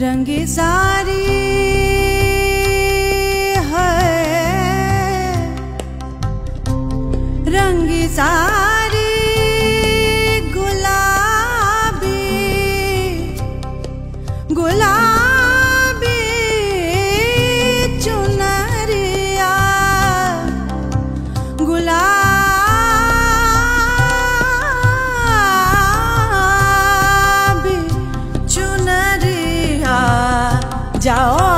रंगे सारी है। रंगे सारी झूला चुनरिया जाओ।